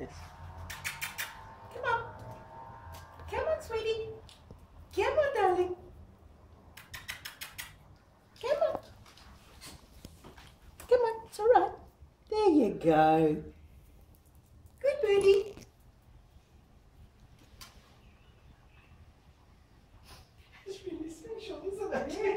this. Come on. Come on, sweetie. Come on, darling. Come on. Come on, it's all right. There you go. Good birdie. It's really special, isn't it?